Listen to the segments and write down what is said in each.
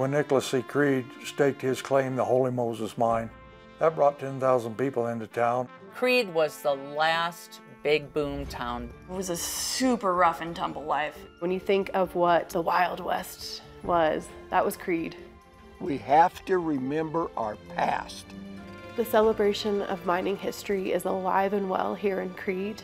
When Nicholas C. Creede staked his claim, the Holy Moses Mine, that brought 10,000 people into town. Creede was the last big boom town. It was a super rough and tumble life. When you think of what the Wild West was, that was Creede. We have to remember our past. The celebration of mining history is alive and well here in Creede.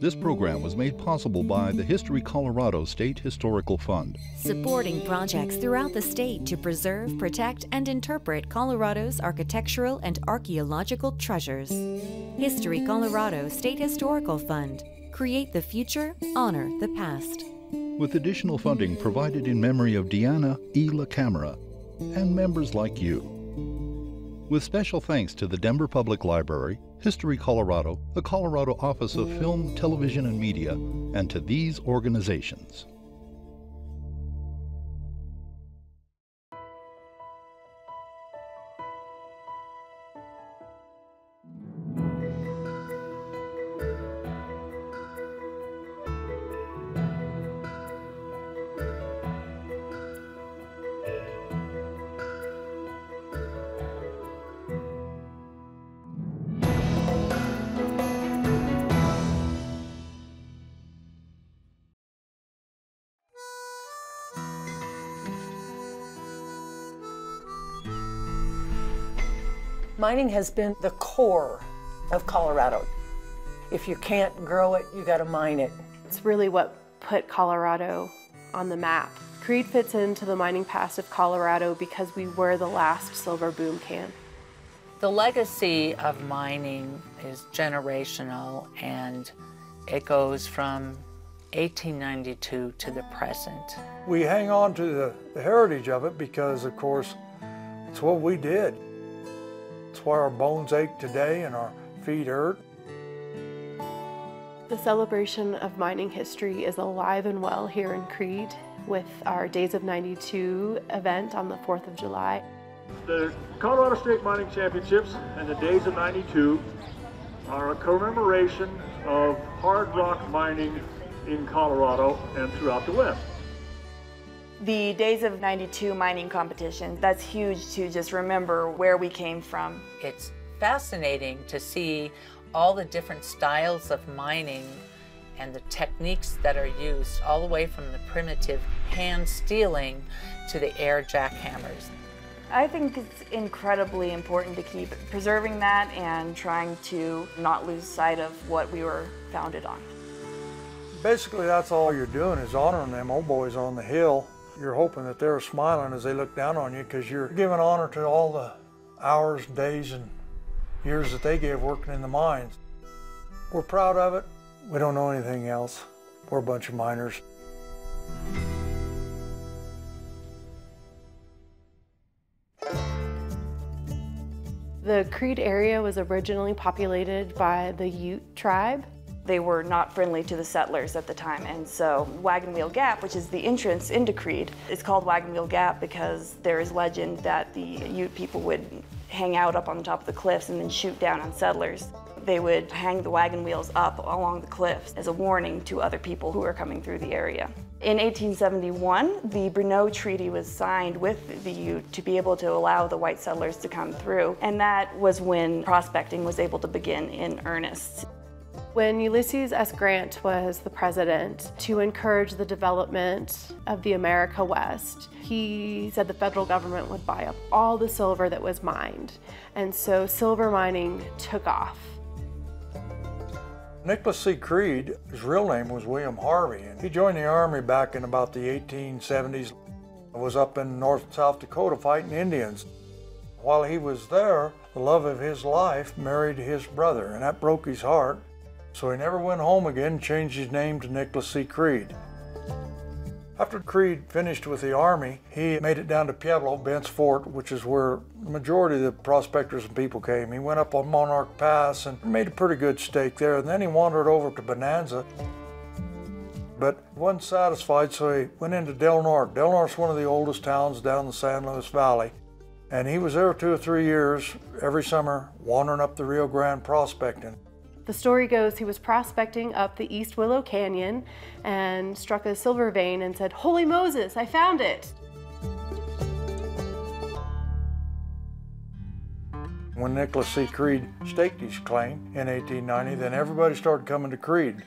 This program was made possible by the History Colorado State Historical Fund. Supporting projects throughout the state to preserve, protect, and interpret Colorado's architectural and archaeological treasures. History Colorado State Historical Fund. Create the future, honor the past. With additional funding provided in memory of Deanna E. LaCamera and members like you. With special thanks to the Denver Public Library, History Colorado, the Colorado Office of Film, Television, and Media, and to these organizations. Mining has been the core of Colorado. If you can't grow it, you got to mine it. It's really what put Colorado on the map. Creede fits into the mining past of Colorado because we were the last silver boom can. The legacy of mining is generational and it goes from 1892 to the present. We hang on to the, the heritage of it because, of course, it's what we did. It's why our bones ache today and our feet hurt. The celebration of mining history is alive and well here in Creede with our Days of 92 event on the 4th of July. The Colorado State Mining Championships and the Days of 92 are a commemoration of hard rock mining in Colorado and throughout the West. The Days of 92 mining competition, that's huge to just remember where we came from. It's fascinating to see all the different styles of mining and the techniques that are used, all the way from the primitive hand steeling to the air jackhammers. I think it's incredibly important to keep preserving that and trying to not lose sight of what we were founded on. Basically, that's all you're doing is honoring them old boys on the hill you're hoping that they're smiling as they look down on you because you're giving honor to all the hours, days, and years that they gave working in the mines. We're proud of it. We don't know anything else. We're a bunch of miners. The Creede area was originally populated by the Ute tribe they were not friendly to the settlers at the time. And so Wagon Wheel Gap, which is the entrance into Creede, is called Wagon Wheel Gap because there is legend that the Ute people would hang out up on the top of the cliffs and then shoot down on settlers. They would hang the wagon wheels up along the cliffs as a warning to other people who were coming through the area. In 1871, the Brunot Treaty was signed with the Ute to be able to allow the white settlers to come through, and that was when prospecting was able to begin in earnest. When Ulysses S. Grant was the president, to encourage the development of the America West, he said the federal government would buy up all the silver that was mined. And so silver mining took off. Nicholas C. Creede, his real name was William Harvey, and he joined the Army back in about the 1870s. Was up in North South Dakota fighting Indians. While he was there, the love of his life married his brother, and that broke his heart. So he never went home again and changed his name to Nicholas C. Creede. After Creede finished with the Army, he made it down to Pueblo, Bent's Fort, which is where the majority of the prospectors and people came. He went up on Monarch Pass and made a pretty good stake there. And then he wandered over to Bonanza, but wasn't satisfied, so he went into Del Norte. Del Norte's one of the oldest towns down the San Luis Valley. And he was there two or three years every summer, wandering up the Rio Grande prospecting. The story goes he was prospecting up the East Willow Canyon and struck a silver vein and said, Holy Moses, I found it! When Nicholas C. Creede staked his claim in 1890, then everybody started coming to Creede.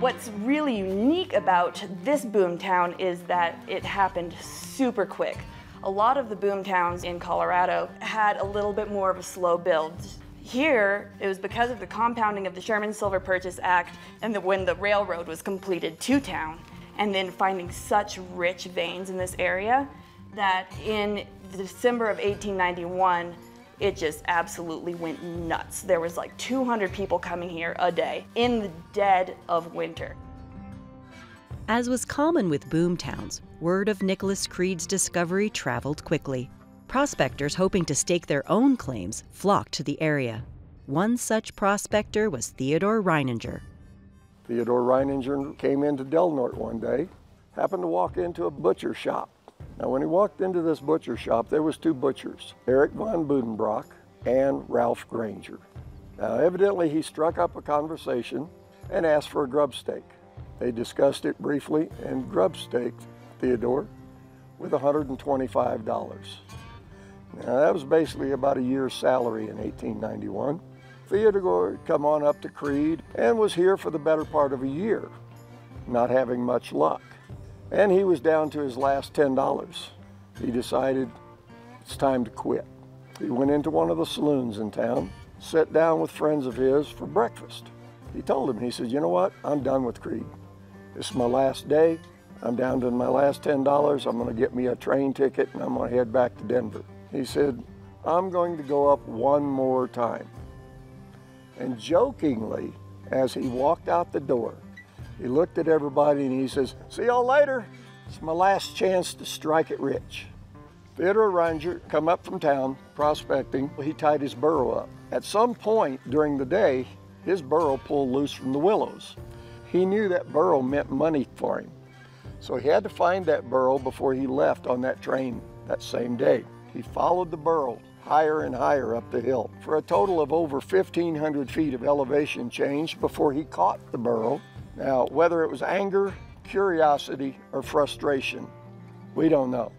What's really unique about this boomtown is that it happened super quick. A lot of the boomtowns in Colorado had a little bit more of a slow build. Here, it was because of the compounding of the Sherman Silver Purchase Act and the, when the railroad was completed to town, and then finding such rich veins in this area that in December of 1891, it just absolutely went nuts. There was like 200 people coming here a day in the dead of winter. As was common with boom towns, word of Nicholas Creede's discovery traveled quickly. Prospectors hoping to stake their own claims flocked to the area. One such prospector was Theodore Reininger. Theodore Reininger came into Del Norte one day, happened to walk into a butcher shop. Now, when he walked into this butcher shop, there was two butchers, Eric von Budenbrock and Ralph Granger. Now, evidently, he struck up a conversation and asked for a grub stake. They discussed it briefly and grub staked Theodore with $125. Now, that was basically about a year's salary in 1891. Theodore had come on up to Creede and was here for the better part of a year, not having much luck. And he was down to his last $10. He decided it's time to quit. He went into one of the saloons in town, sat down with friends of his for breakfast. He told them, he said, you know what, I'm done with Creede. This is my last day. I'm down to my last $10. I'm gonna get me a train ticket and I'm gonna head back to Denver. He said, I'm going to go up one more time. And jokingly, as he walked out the door, he looked at everybody and he says, see y'all later. It's my last chance to strike it rich. Theodore Reininger come up from town prospecting. He tied his burro up. At some point during the day, his burro pulled loose from the willows. He knew that burro meant money for him. So he had to find that burro before he left on that train that same day. He followed the burro higher and higher up the hill for a total of over 1,500 feet of elevation change before he caught the burro. Now, whether it was anger, curiosity, or frustration, we don't know.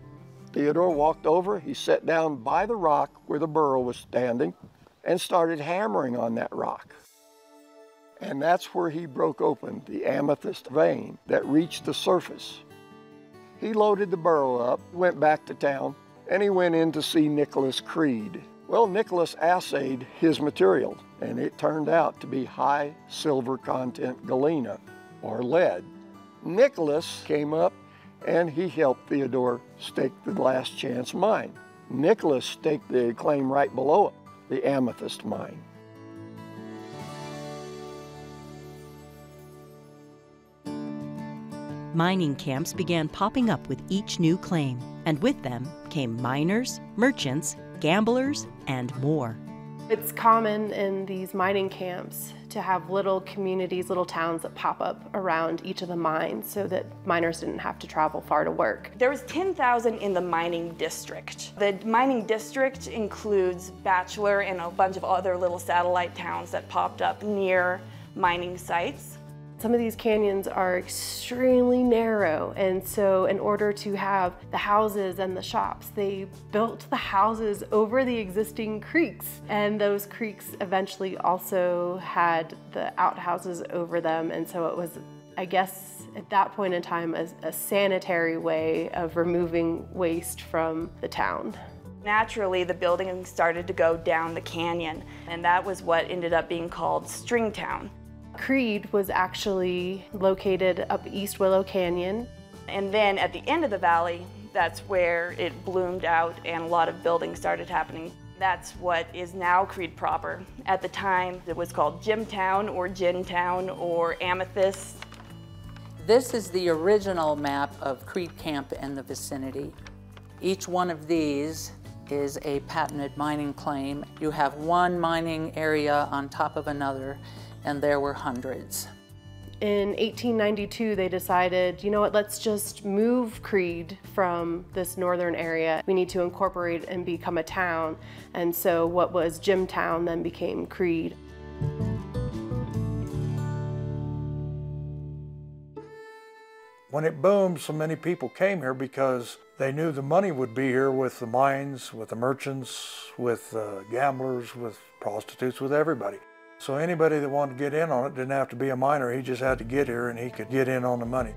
Theodore walked over, he sat down by the rock where the burro was standing and started hammering on that rock. And that's where he broke open the amethyst vein that reached the surface. He loaded the burro up, went back to town, and he went in to see Nicholas Creede. Well, Nicholas assayed his material, and it turned out to be high silver content galena, or lead. Nicholas came up and he helped Theodore stake the last chance mine. Nicholas staked the claim right below it, the amethyst mine. Mining camps began popping up with each new claim, and with them came miners, merchants, gamblers, and more. It's common in these mining camps to have little communities, little towns that pop up around each of the mines so that miners didn't have to travel far to work. There was 10,000 in the mining district. The mining district includes Bachelor and a bunch of other little satellite towns that popped up near mining sites. Some of these canyons are extremely narrow, and so in order to have the houses and the shops, they built the houses over the existing creeks. And those creeks eventually also had the outhouses over them, and so it was, I guess, at that point in time, a, a sanitary way of removing waste from the town. Naturally, the building started to go down the canyon, and that was what ended up being called Stringtown. Creede was actually located up East Willow Canyon. And then at the end of the valley, that's where it bloomed out and a lot of buildings started happening. That's what is now Creede proper. At the time, it was called Jimtown or Gintown or Amethyst. This is the original map of Creede Camp and the vicinity. Each one of these is a patented mining claim. You have one mining area on top of another and there were hundreds. In 1892, they decided, you know what, let's just move Creede from this northern area. We need to incorporate and become a town. And so what was Jimtown then became Creede. When it boomed, so many people came here because they knew the money would be here with the mines, with the merchants, with uh, gamblers, with prostitutes, with everybody. So anybody that wanted to get in on it didn't have to be a miner. He just had to get here and he could get in on the money.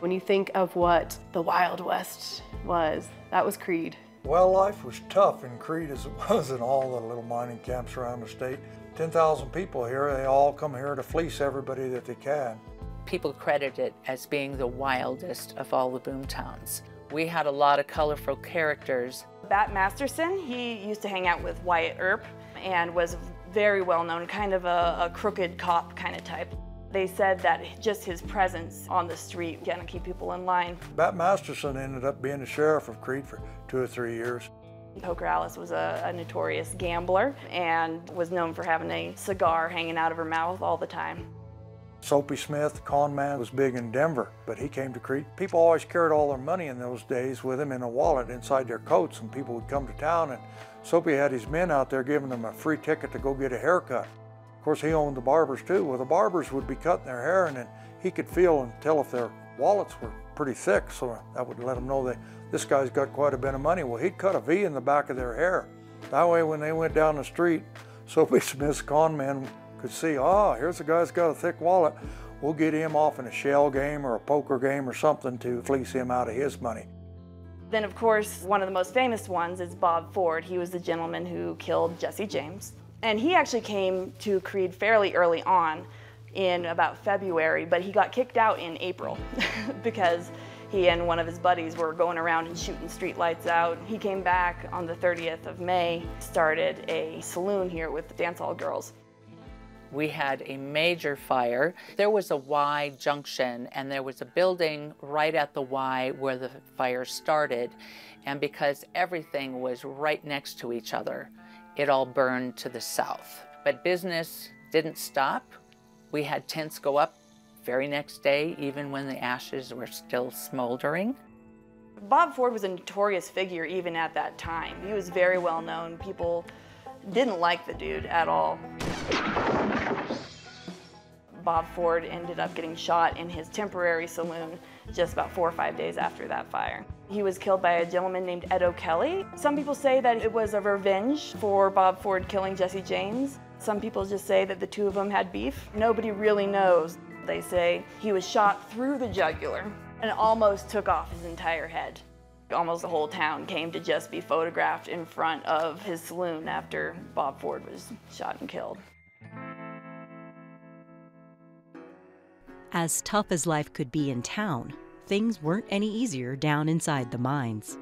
When you think of what the Wild West was, that was Creede. Well, life was tough in Creede as it was in all the little mining camps around the state. 10,000 people here, they all come here to fleece everybody that they can. People credit it as being the wildest of all the boom towns. We had a lot of colorful characters. Bat Masterson, he used to hang out with Wyatt Earp and was very well known, kind of a, a crooked cop kind of type. They said that just his presence on the street can keep people in line. Bat Masterson ended up being the sheriff of Creede for two or three years. Poker Alice was a, a, notorious gambler and was known for having a cigar hanging out of her mouth all the time. Soapy Smith, con man, was big in Denver, but he came to Creede. People always carried all their money in those days with them in a wallet inside their coats, and people would come to town, and Soapy had his men out there giving them a free ticket to go get a haircut. Of course, he owned the barbers too. Well, the barbers would be cutting their hair, and then he could feel and tell if their wallets were pretty thick, so that would let them know that this guy's got quite a bit of money. Well, he'd cut a V in the back of their hair. That way, when they went down the street, Soapy Smith's con man could see, ah, oh, here's a guy that's got a thick wallet. We'll get him off in a shell game or a poker game or something to fleece him out of his money. Then, of course, one of the most famous ones is Bob Ford. He was the gentleman who killed Jesse James. And he actually came to Creede fairly early on in about February, but he got kicked out in April because he and one of his buddies were going around and shooting street lights out. He came back on the 30th of May, started a saloon here with the dance hall girls. We had a major fire. There was a Y junction, and there was a building right at the Y where the fire started. And because everything was right next to each other, it all burned to the south. But business didn't stop. We had tents go up very next day, even when the ashes were still smoldering. Bob Ford was a notorious figure even at that time. He was very well known. People didn't like the dude at all. Bob Ford ended up getting shot in his temporary saloon just about four or five days after that fire. He was killed by a gentleman named Ed O'Kelly. Some people say that it was a revenge for Bob Ford killing Jesse James. Some people just say that the two of them had beef. Nobody really knows. They say he was shot through the jugular and almost took off his entire head. Almost the whole town came to just be photographed in front of his saloon after Bob Ford was shot and killed. As tough as life could be in town, things weren't any easier down inside the mines.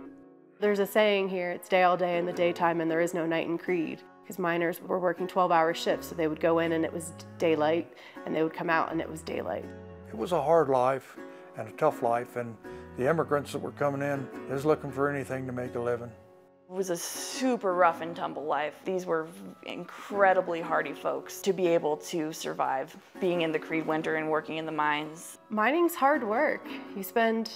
There's a saying here it's day all day in the daytime and there is no night in Creede. Because miners were working 12 hour shifts, so they would go in and it was daylight, and they would come out and it was daylight. It was a hard life and a tough life, and the immigrants that were coming in is looking for anything to make a living. It was a super rough and tumble life. These were incredibly hardy folks to be able to survive being in the Creede winter and working in the mines. Mining's hard work. You spend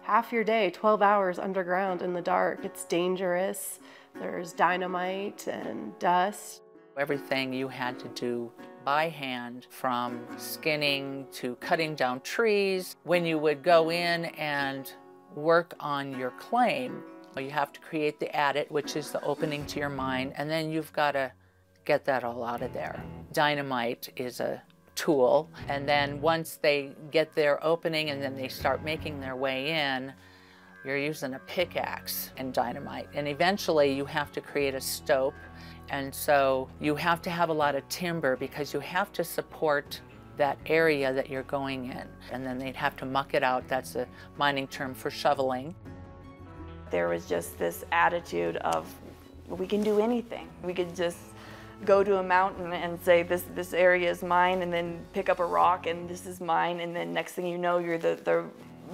half your day, 12 hours underground in the dark. It's dangerous. There's dynamite and dust. Everything you had to do by hand from skinning to cutting down trees. When you would go in and work on your claim, you have to create the adit, which is the opening to your mine, and then you've got to get that all out of there. Dynamite is a tool, and then once they get their opening and then they start making their way in, you're using a pickaxe and dynamite. And eventually you have to create a stope, and so you have to have a lot of timber because you have to support that area that you're going in. And then they'd have to muck it out. That's a mining term for shoveling. There was just this attitude of we can do anything. We could just go to a mountain and say this this area is mine and then pick up a rock and this is mine and then next thing you know you're the, the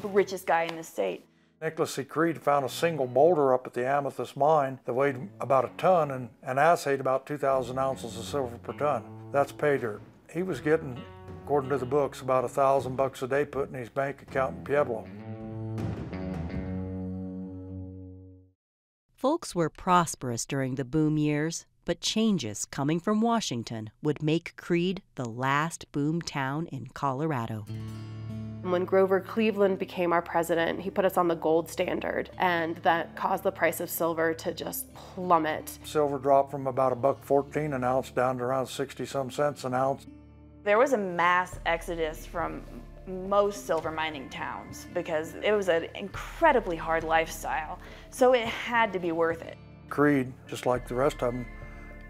richest guy in the state. Nicholas C. Creede found a single boulder up at the Amethyst mine that weighed about a ton and, and assayed about 2,000 ounces of silver per ton. That's pay dirt. He was getting according to the books, about a thousand bucks a day put in his bank account in Pueblo. Folks were prosperous during the boom years, but changes coming from Washington would make Creede the last boom town in Colorado. When Grover Cleveland became our president, he put us on the gold standard, and that caused the price of silver to just plummet. Silver dropped from about a buck 14 an ounce down to around 60 some cents an ounce. There was a mass exodus from most silver mining towns because it was an incredibly hard lifestyle, so it had to be worth it. Creede, just like the rest of them,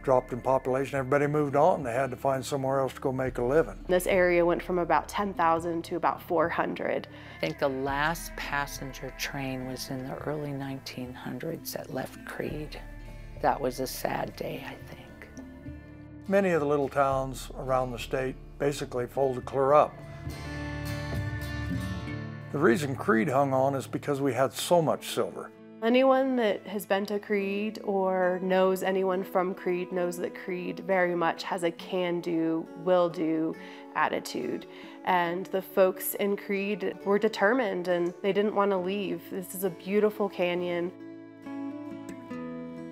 dropped in population. Everybody moved on. They had to find somewhere else to go make a living. This area went from about 10,000 to about 400. I think the last passenger train was in the early 1900s that left Creede. That was a sad day, I think. Many of the little towns around the state basically folded clear up. The reason Creede hung on is because we had so much silver. Anyone that has been to Creede or knows anyone from Creede knows that Creede very much has a can do, will do attitude. And the folks in Creede were determined and they didn't want to leave. This is a beautiful canyon.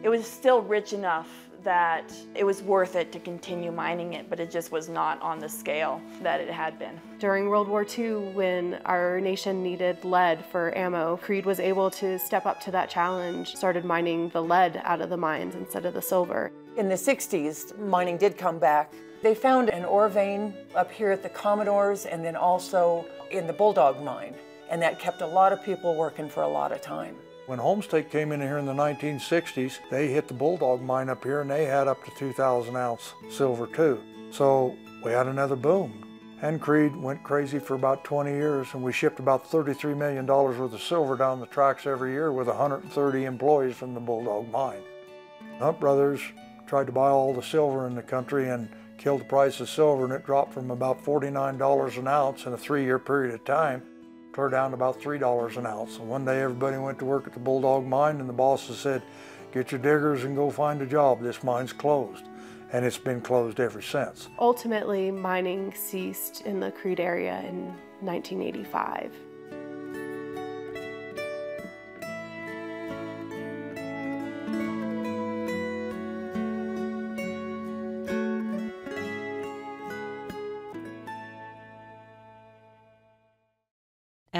It was still rich enough that it was worth it to continue mining it, but it just was not on the scale that it had been. During World War II, when our nation needed lead for ammo, Creede was able to step up to that challenge, started mining the lead out of the mines instead of the silver. In the 60s, mining did come back. They found an ore vein up here at the Commodores and then also in the Bulldog mine, and that kept a lot of people working for a lot of time. When Homestake came in here in the 1960s, they hit the Bulldog mine up here and they had up to 2,000 ounce silver too. So we had another boom. And Creede went crazy for about 20 years and we shipped about $33 million worth of silver down the tracks every year with 130 employees from the Bulldog mine. Hunt Brothers tried to buy all the silver in the country and killed the price of silver and it dropped from about $49 an ounce in a three-year period of time down to about $3 an ounce. And one day everybody went to work at the Bulldog mine and the bosses said, get your diggers and go find a job. This mine's closed. And it's been closed ever since. Ultimately, mining ceased in the Creede area in 1985.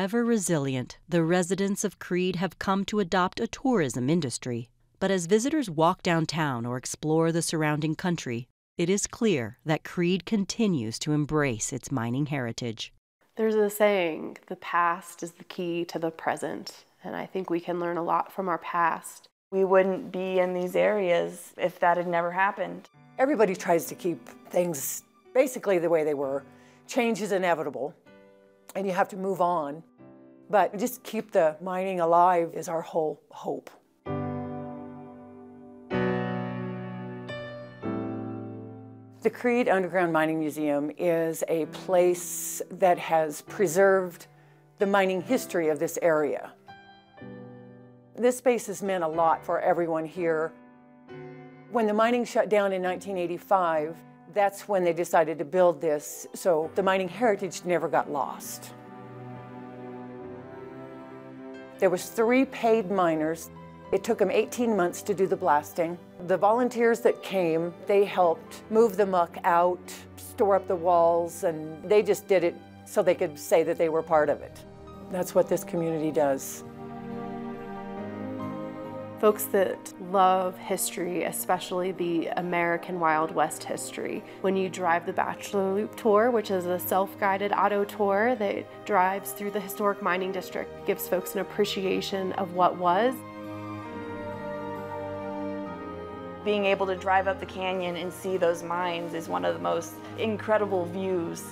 Ever resilient, the residents of Creede have come to adopt a tourism industry. But as visitors walk downtown or explore the surrounding country, it is clear that Creede continues to embrace its mining heritage. There's a saying, the past is the key to the present, and I think we can learn a lot from our past. We wouldn't be in these areas if that had never happened. Everybody tries to keep things basically the way they were. Change is inevitable, and you have to move on. But just keep the mining alive is our whole hope. The Creede Underground Mining Museum is a place that has preserved the mining history of this area. This space has meant a lot for everyone here. When the mining shut down in 1985, that's when they decided to build this, so the mining heritage never got lost. There was three paid miners. It took them 18 months to do the blasting. The volunteers that came, they helped move the muck out, store up the walls, and they just did it so they could say that they were part of it. That's what this community does. Folks that love history, especially the American Wild West history. When you drive the Bachelor Loop Tour, which is a self-guided auto tour that drives through the historic mining district, gives folks an appreciation of what was. Being able to drive up the canyon and see those mines is one of the most incredible views.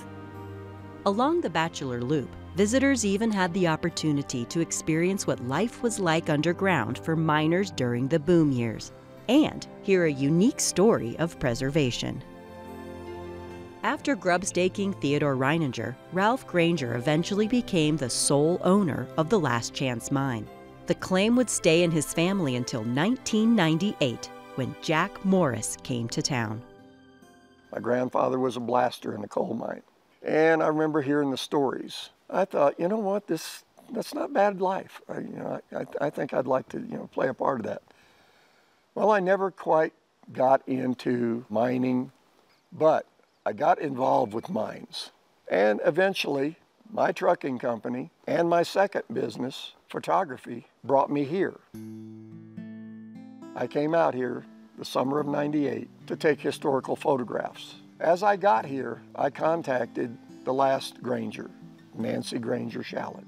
Along the Bachelor Loop, visitors even had the opportunity to experience what life was like underground for miners during the boom years and hear a unique story of preservation. After grubstaking Theodore Reininger, Ralph Granger eventually became the sole owner of the Last Chance mine. The claim would stay in his family until 1998 when Jack Morris came to town. My grandfather was a blaster in the coal mine. And I remember hearing the stories. I thought, you know what, this that's not bad life. I, you know, I, I think I'd like to, you know, play a part of that. Well, I never quite got into mining, but I got involved with mines. And eventually, my trucking company and my second business, photography, brought me here. I came out here the summer of 98 to take historical photographs. As I got here, I contacted the last Granger, Nancy Granger Shallot.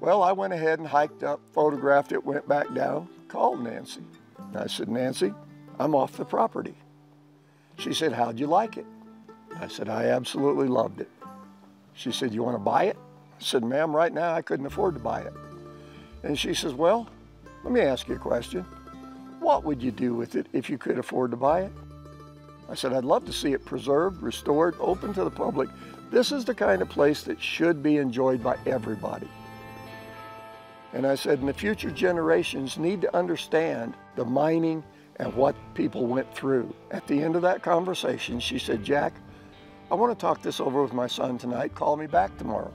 Well, I went ahead and hiked up, photographed it, went back down, called Nancy. I said, Nancy, I'm off the property. She said, How'd you like it? I said, I absolutely loved it. She said, You want to buy it? I said, Ma'am, right now I couldn't afford to buy it. And she says, Well, let me ask you a question. What would you do with it if you could afford to buy it? I said, I'd love to see it preserved, restored, open to the public. This is the kind of place that should be enjoyed by everybody. And I said, and the future generations need to understand the mining and what people went through. At the end of that conversation, she said, Jack, I want to talk this over with my son tonight. Call me back tomorrow.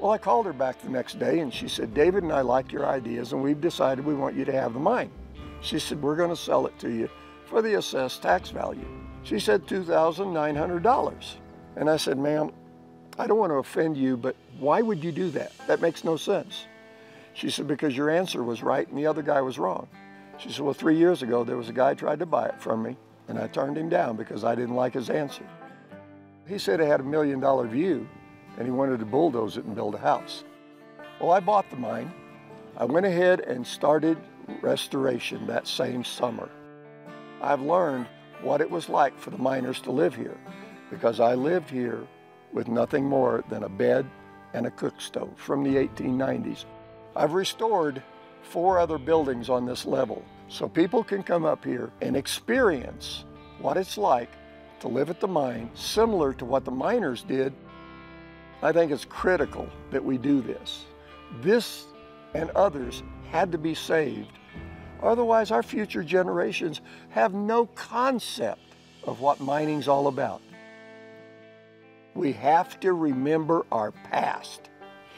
Well, I called her back the next day and she said, David and I like your ideas and we've decided we want you to have the mine. She said, we're going to sell it to you for the assessed tax value. She said $2,900. And I said, ma'am, I don't want to offend you, but why would you do that? That makes no sense. She said, because your answer was right and the other guy was wrong. She said, well, three years ago, there was a guy tried to buy it from me and I turned him down because I didn't like his answer. He said it had a million dollar view and he wanted to bulldoze it and build a house. Well, I bought the mine. I went ahead and started restoration that same summer. I've learned what it was like for the miners to live here because I lived here with nothing more than a bed and a cook stove from the 1890s. I've restored four other buildings on this level so people can come up here and experience what it's like to live at the mine, similar to what the miners did. I think it's critical that we do this. This and others had to be saved. Otherwise, our future generations have no concept of what mining's all about. We have to remember our past.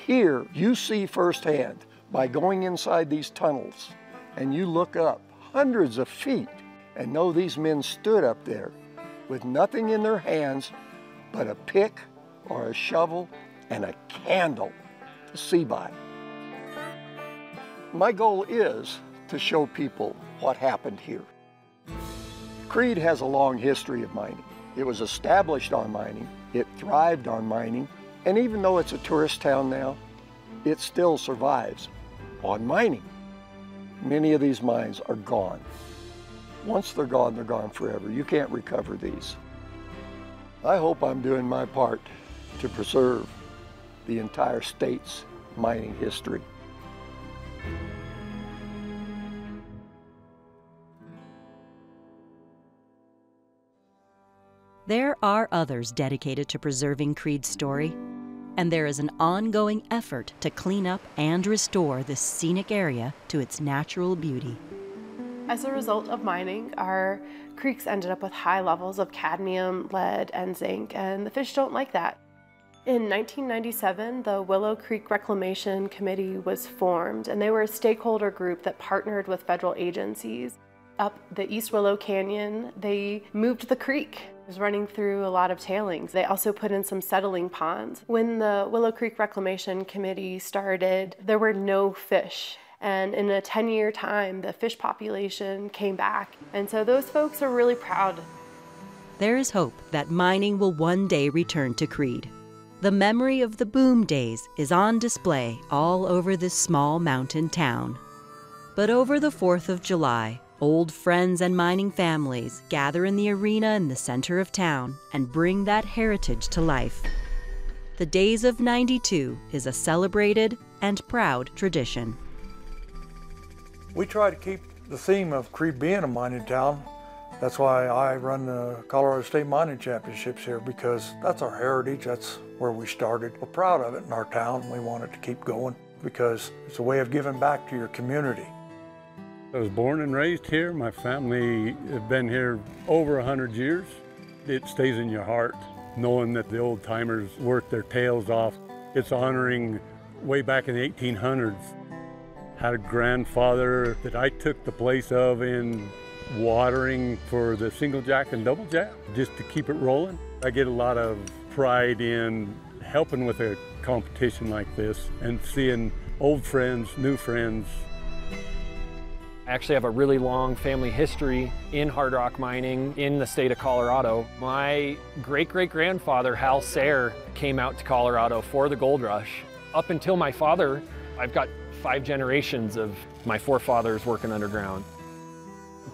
Here, you see firsthand by going inside these tunnels and you look up hundreds of feet and know these men stood up there with nothing in their hands but a pick or a shovel and a candle to see by. My goal is to show people what happened here. Creede has a long history of mining. It was established on mining, it thrived on mining, and even though it's a tourist town now, it still survives on mining. Many of these mines are gone. Once they're gone, they're gone forever. You can't recover these. I hope I'm doing my part to preserve the entire state's mining history. There are others dedicated to preserving Creede's story, and there is an ongoing effort to clean up and restore this scenic area to its natural beauty. As a result of mining, our creeks ended up with high levels of cadmium, lead, and zinc, and the fish don't like that. In 1997, the Willow Creek Reclamation Committee was formed, and they were a stakeholder group that partnered with federal agencies. Up the East Willow Canyon, they moved the creek. Was running through a lot of tailings. They also put in some settling ponds. When the Willow Creek Reclamation Committee started, there were no fish. And in a 10 year time, the fish population came back. And so those folks are really proud. There is hope that mining will one day return to Creede. The memory of the boom days is on display all over this small mountain town. But over the 4th of July, old friends and mining families gather in the arena in the center of town and bring that heritage to life. The Days of 92 is a celebrated and proud tradition. We try to keep the theme of Creede being a mining town that's why I run the Colorado State Mining Championships here because that's our heritage. That's where we started. We're proud of it in our town. We want it to keep going because it's a way of giving back to your community. I was born and raised here. My family have been here over 100 years. It stays in your heart. knowing that the old timers worked their tails off. It's honoring way back in the 1800s. Had a grandfather that I took the place of in watering for the single jack and double jack just to keep it rolling. I get a lot of pride in helping with a competition like this and seeing old friends, new friends. Actually have a really long family history in hard rock mining in the state of Colorado. My great-great-grandfather, Hal Sayre, came out to Colorado for the gold rush. Up until my father, I've got five generations of my forefathers working underground.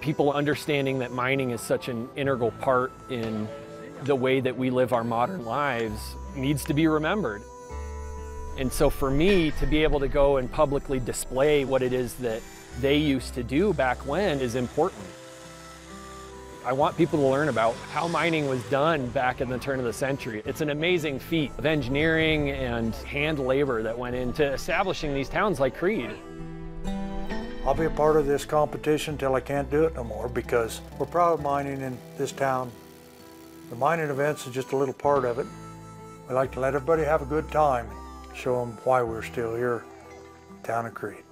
People understanding that mining is such an integral part in the way that we live our modern lives needs to be remembered. And so for me to be able to go and publicly display what it is that they used to do back when is important. I want people to learn about how mining was done back in the turn of the century. It's an amazing feat of engineering and hand labor that went into establishing these towns like Creede. I'll be a part of this competition till I can't do it no more because we're proud of mining in this town. The mining events is just a little part of it. We like to let everybody have a good time, show them why we're still here, town of Creede.